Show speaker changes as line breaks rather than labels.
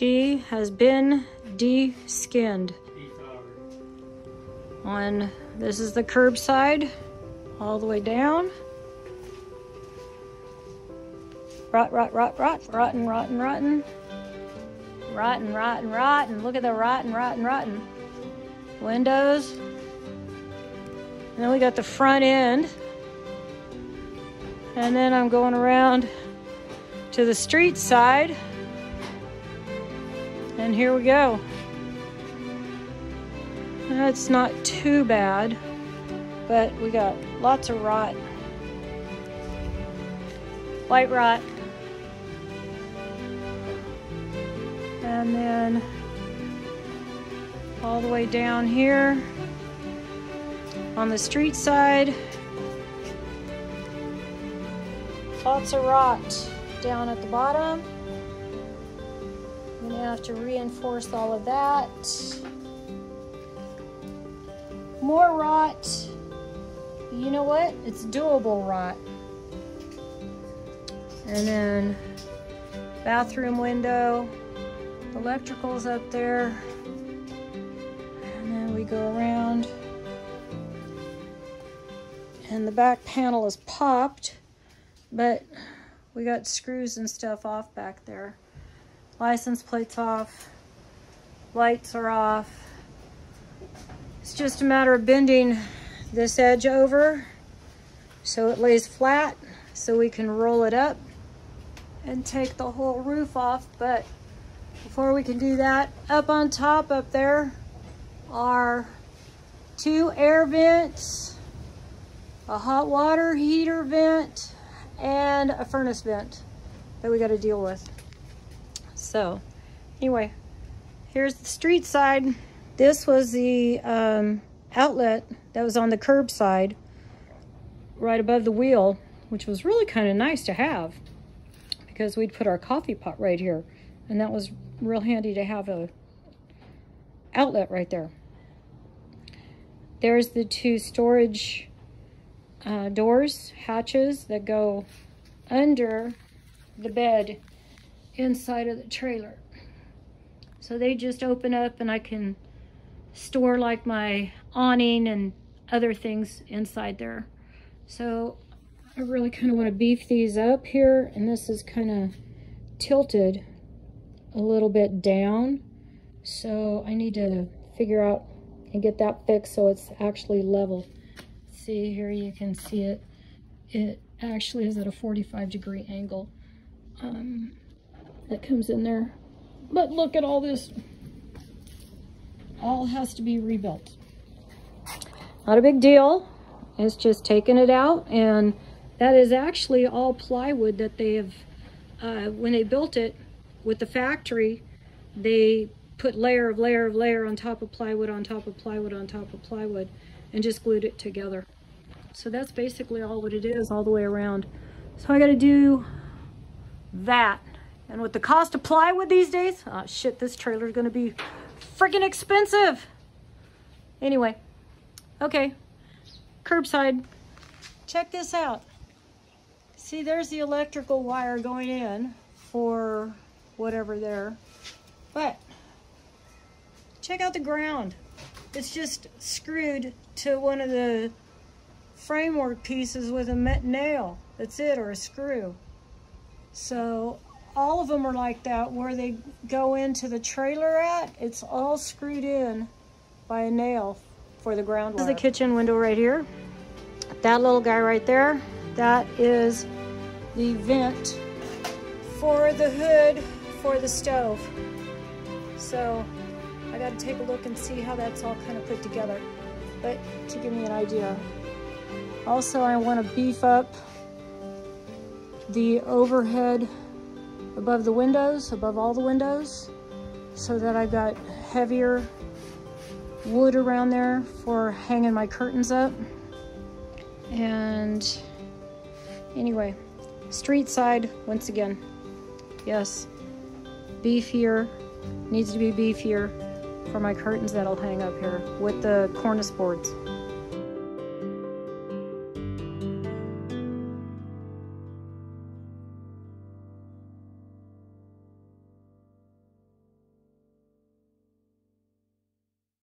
She has been de-skinned. On this is the curbside, all the way down. Rot, rot, rot, rot, rotten, rotten, rotten. Rotten, rotten, rotten. Look at the rotten, rotten, rotten. Windows. And then we got the front end. And then I'm going around to the street side. And here we go. That's not too bad, but we got lots of rot. White rot. And then all the way down here on the street side. Lots of rot down at the bottom. Have to reinforce all of that. More rot. You know what? It's doable rot. And then bathroom window. Electrical's up there. And then we go around. And the back panel is popped, but we got screws and stuff off back there. License plates off. Lights are off. It's just a matter of bending this edge over so it lays flat so we can roll it up and take the whole roof off. But before we can do that, up on top up there are two air vents, a hot water heater vent, and a furnace vent that we got to deal with. So anyway, here's the street side. This was the um, outlet that was on the curb side right above the wheel, which was really kind of nice to have because we'd put our coffee pot right here. And that was real handy to have a outlet right there. There's the two storage uh, doors, hatches that go under the bed inside of the trailer. So they just open up and I can store like my awning and other things inside there. So I really kind of want to beef these up here and this is kind of tilted a little bit down. So I need to figure out and get that fixed so it's actually level. See here you can see it. It actually is at a 45 degree angle um, that comes in there. But look at all this. All has to be rebuilt. Not a big deal. It's just taking it out and that is actually all plywood that they have, uh, when they built it with the factory, they put layer of layer of layer on top of plywood on top of plywood on top of plywood and just glued it together. So that's basically all what it is all the way around. So I got to do that. And with the cost of plywood these days, oh shit, this trailer is going to be freaking expensive. Anyway, okay, curbside. Check this out. See, there's the electrical wire going in for whatever there. But check out the ground. It's just screwed to one of the framework pieces with a nail. That's it, or a screw. So all of them are like that. Where they go into the trailer at, it's all screwed in by a nail for the ground wire. This is the kitchen window right here. That little guy right there, that is the vent for the hood for the stove. So I got to take a look and see how that's all kind of put together, but to give me an idea. Also, I want to beef up the overhead above the windows, above all the windows, so that I've got heavier wood around there for hanging my curtains up. And anyway, street side, once again, yes, beefier, needs to be beefier for my curtains that'll hang up here with the cornice boards.